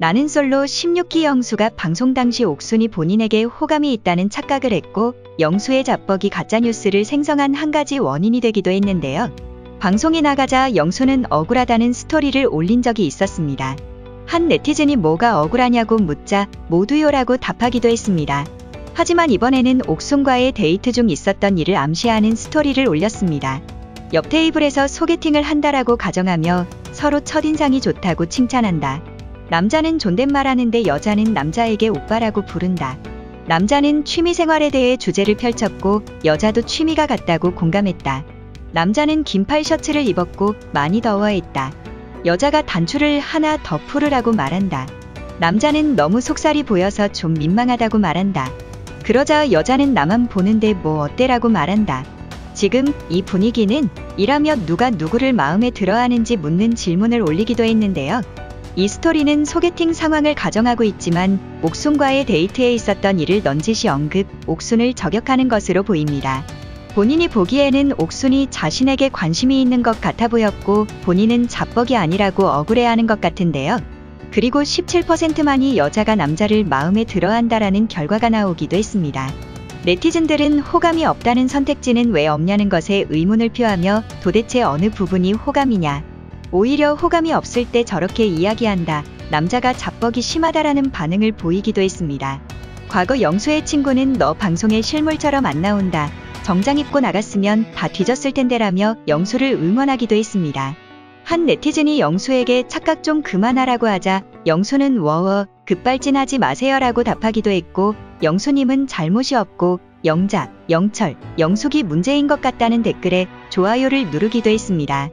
나는 솔로 16기 영수가 방송 당시 옥순이 본인에게 호감이 있다는 착각을 했고 영수의 자뻑이 가짜뉴스를 생성한 한 가지 원인이 되기도 했는데요. 방송이 나가자 영수는 억울하다는 스토리를 올린 적이 있었습니다. 한 네티즌이 뭐가 억울하냐고 묻자 모두요라고 답하기도 했습니다. 하지만 이번에는 옥순과의 데이트 중 있었던 일을 암시하는 스토리를 올렸습니다. 옆 테이블에서 소개팅을 한다라고 가정하며 서로 첫인상이 좋다고 칭찬한다. 남자는 존댓말하는데 여자는 남자에게 오빠라고 부른다. 남자는 취미생활에 대해 주제를 펼쳤고 여자도 취미가 같다고 공감했다. 남자는 긴팔 셔츠를 입었고 많이 더워했다. 여자가 단추를 하나 더 풀으라고 말한다. 남자는 너무 속살이 보여서 좀 민망하다고 말한다. 그러자 여자는 나만 보는데 뭐 어때라고 말한다. 지금 이 분위기는 이라며 누가 누구를 마음에 들어 하는지 묻는 질문을 올리기도 했는데요. 이 스토리는 소개팅 상황을 가정하고 있지만 옥순과의 데이트에 있었던 일을 넌지시 언급, 옥순을 저격하는 것으로 보입니다. 본인이 보기에는 옥순이 자신에게 관심이 있는 것 같아 보였고 본인은 자뻑이 아니라고 억울해하는 것 같은데요. 그리고 17%만이 여자가 남자를 마음에 들어 한다라는 결과가 나오기도 했습니다. 네티즌들은 호감이 없다는 선택지는 왜 없냐는 것에 의문을 표하며 도대체 어느 부분이 호감이냐. 오히려 호감이 없을 때 저렇게 이야기한다. 남자가 자뻑이 심하다라는 반응을 보이기도 했습니다. 과거 영수의 친구는 너 방송에 실물처럼 안 나온다. 정장 입고 나갔으면 다 뒤졌을 텐데라며 영수를 응원하기도 했습니다. 한 네티즌이 영수에게 착각 좀 그만하라고 하자 영수는 워워 급발진하지 마세요라고 답하기도 했고 영수님은 잘못이 없고 영작, 영철, 영숙이 문제인 것 같다는 댓글에 좋아요를 누르기도 했습니다.